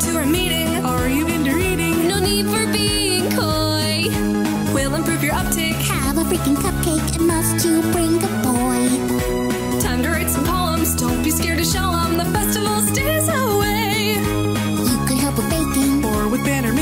to our meeting. Are you into reading? No need for being coy. We'll improve your uptake. Have a freaking cupcake, and must you bring a boy? Time to write some poems. Don't be scared to show them. The festival stays away. You could help with baking or with banner